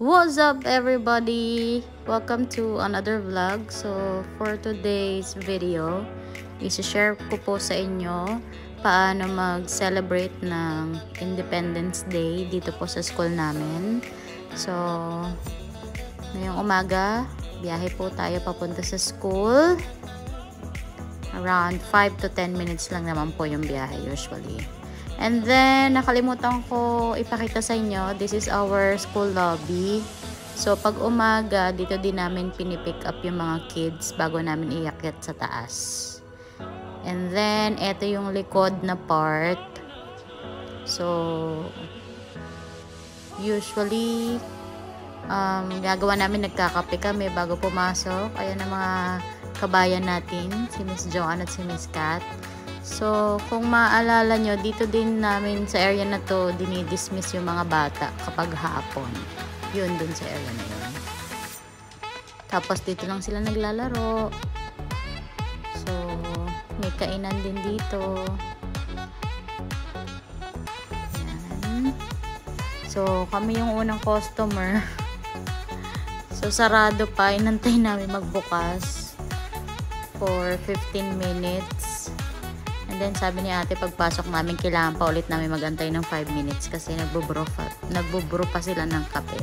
What's up everybody? Welcome to another vlog. So for today's video, isi-share ko po sa inyo paano mag-celebrate ng Independence Day dito po sa school namin. So ngayong umaga, biyahe po tayo papunta sa school. Around 5 to 10 minutes lang naman po yung biyahe usually. And then, nakalimutan ko ipakita sa inyo, this is our school lobby. So, pag umaga, dito din namin pinipick up yung mga kids bago namin iakyat sa taas. And then, ito yung likod na part. So, usually, um, gagawa namin, nagkakape kami bago pumasok. Ayan ang mga kabayan natin, si Miss Joanne at si Miss Kat. So, kung maalala nyo, dito din namin sa area na to, dinidismiss yung mga bata kapag hapon. Yun, dun sa area na yun. Tapos, dito lang sila naglalaro. So, may kainan din dito. So, kami yung unang customer. So, sarado pa. Inantay namin magbukas for 15 minutes. Then sabi ni ate pagpasok namin kailangan pa ulit namin magantay ng 5 minutes kasi nagbubro pa, nagbubro pa sila ng kape.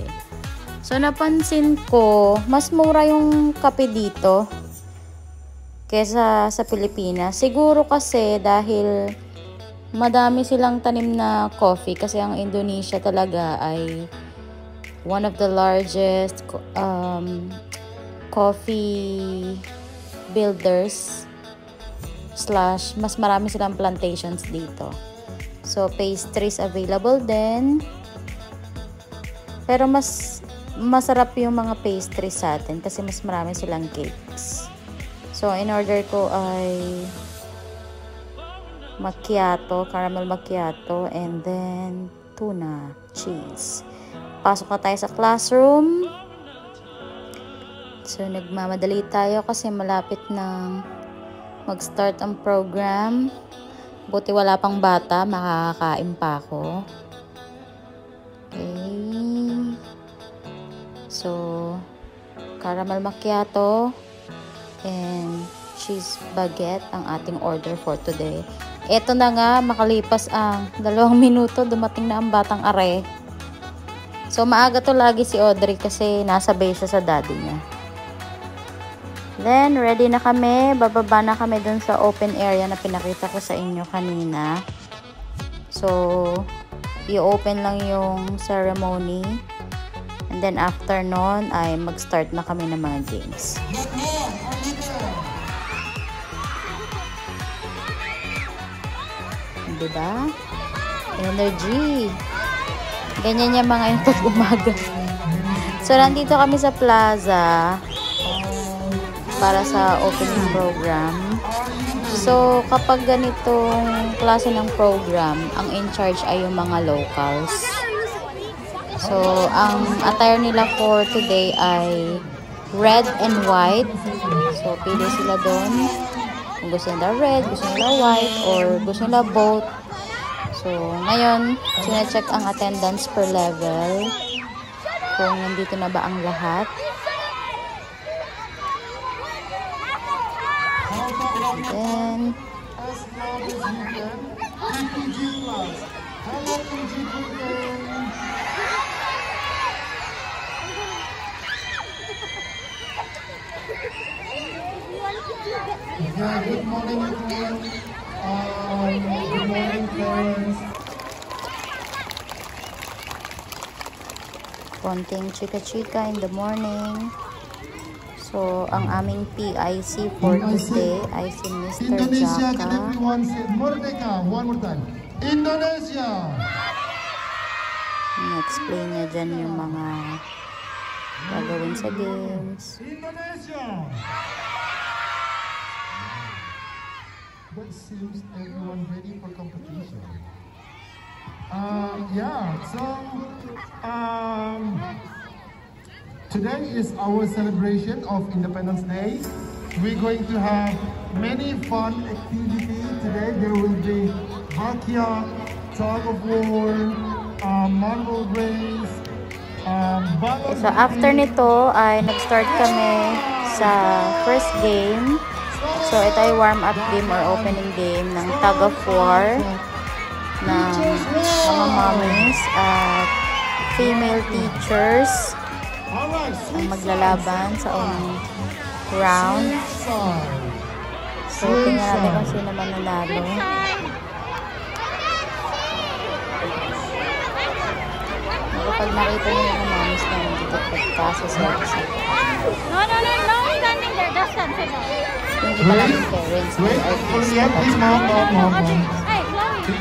So napansin ko, mas mura yung kape dito kesa sa Pilipinas. Siguro kasi dahil madami silang tanim na coffee kasi ang Indonesia talaga ay one of the largest um, coffee builders slash mas marami silang plantations dito. So, pastries available din. Pero mas masarap yung mga pastries sa atin kasi mas marami silang cakes. So, in order ko ay macchiato, caramel macchiato, and then tuna, cheese. Pasok na tayo sa classroom. So, nagmamadali tayo kasi malapit ng mag-start ang program. Buti wala pang bata, makakakain pa ako. Okay. So, caramel macchiato and cheese baguette ang ating order for today. Ito na nga, makalipas ang dalawang minuto, dumating na ang batang are. So, maaga to lagi si Audrey kasi nasa base sa daddy niya. Then, ready na kami. Bababa na kami dun sa open area na pinakita ko sa inyo kanina. So, i-open lang yung ceremony. And then, after nun, ay mag-start na kami ng mga games. Diba? Energy. Ganyan yung mga yung pag-umaga. So, nandito kami sa plaza para sa opening program. So, kapag ganitong klase ng program, ang in charge ay yung mga locals. So, ang attire nila for today ay red and white. So, pili sila doon. Kung gusto nila red, gusto nila white, or gusto nila both. So, ngayon, sinecheck ang attendance per level. Kung nandito na ba ang lahat. And then, Yeah, good morning everyone. Um, good morning parents. konting chika-chika in the morning. So, ang aming PIC for today ay si Mr. Indonesia, can Jaka. everyone say Merdeka? One more time. Indonesia! Ini-explain niya dyan yung mga gagawin sa games. Indonesia! That seems everyone ready for competition. Uh, yeah, so um, today is our celebration of Independence Day. We're going to have many fun activities today. There will be backyard, tug of war, uh, marble race, um, So, after nito ay nag-start kami sa first game. So, ito ay warm-up game or opening game ng Tug of War ng mga mommies at female teachers ang maglalaban sa unang round. So, tingnan natin kung sino mananalo. Kapag nakita niyo yung mommies na nandito pagkasa-sexy. No, no, no, no standing there. Just stand. Sit down. Hindi pa namin parents Wait, artist pull it, please, mom, mom, mom, mom. Hey,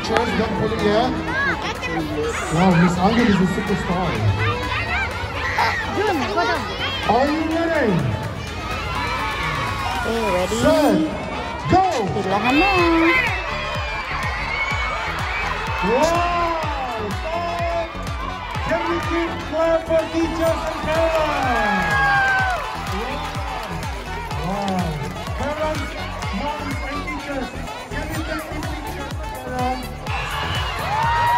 Chloe. Pull it yet. Wow, Miss Angel is a superstar. June, go. Are you ready? Okay, ready? Set, go! Na. Wow! Stop! Can we keep?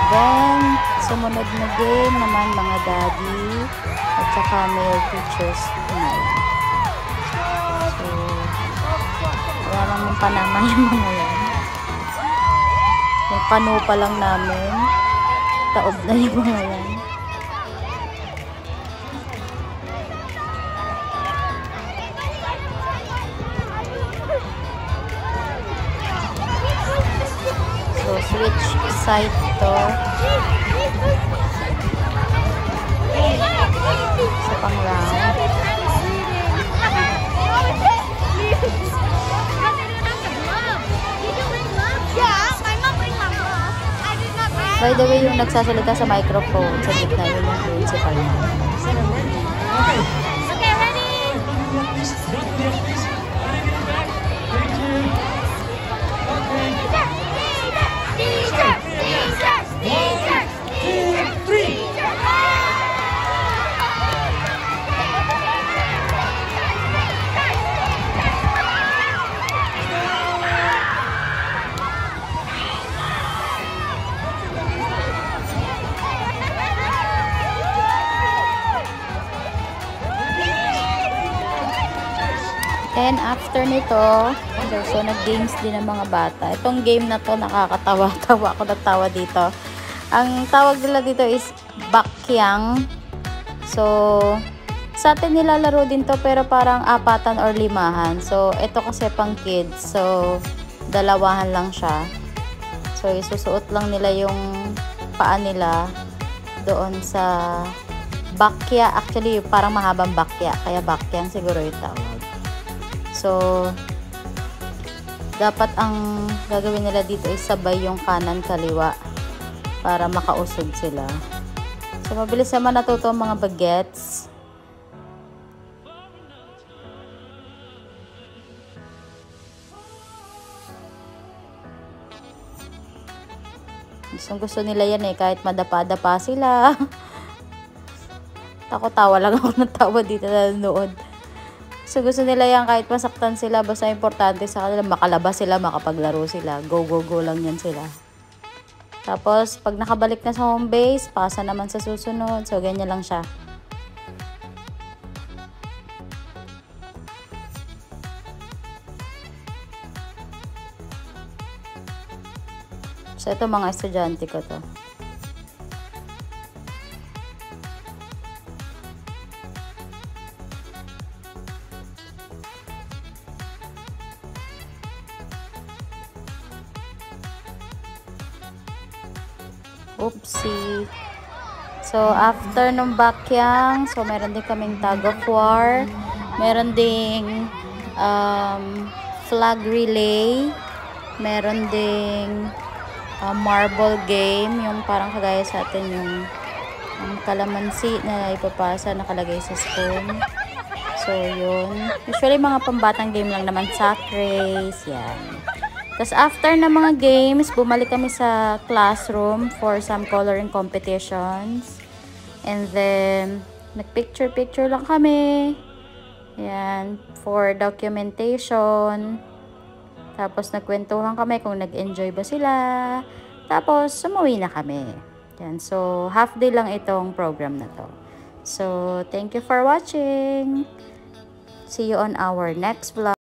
Then, sumunod na game naman mga daddy at saka male teachers night. So, wala namang panamang yung mga yan. Yung kanu pa lang namin, taob na yung mga yan. So, switch side to sa pang round. By the way, yung nagsasalita sa microphone sa gitna, yun yung principal na. Okay, ready? And after nito, so, so nag-games din ng mga bata. Itong game na to nakakatawa. Tawa ako nagtawa dito. Ang tawag nila dito is bakyang. So, sa atin nilalaro din to pero parang apatan or limahan. So, ito kasi pang kids. So, dalawahan lang siya. So, isusuot lang nila yung paa nila doon sa bakya. Actually, parang mahabang bakya. Kaya bakyang siguro yung tawag. So, dapat ang gagawin nila dito ay sabay yung kanan kaliwa para makausog sila. So, mabilis naman natuto ang mga bagets. Gustong gusto nila yan eh, kahit madapa-dapa sila. Ako tawa lang ako ng tawa dito na nanonood. So gusto nila yan kahit masaktan sila, basta importante sa kanila makalabas sila, makapaglaro sila. Go, go, go lang yan sila. Tapos, pag nakabalik na sa home base, pasa naman sa susunod. So, ganyan lang siya. So, ito mga estudyante ko to. Oopsie. So, after nung bakyang, so meron din kaming tug of war. Meron ding um, flag relay. Meron ding uh, marble game. Yung parang kagaya sa atin yung ang kalamansi na ipapasa nakalagay sa spoon. So, yun. Usually, mga pambatang game lang naman. Sack race, yan. Tapos after na mga games, bumalik kami sa classroom for some coloring competitions. And then, nagpicture-picture lang kami. Yan, for documentation. Tapos nagkwentuhan kami kung nag-enjoy ba sila. Tapos, sumuwi na kami. Yan, so half day lang itong program na to. So, thank you for watching. See you on our next vlog.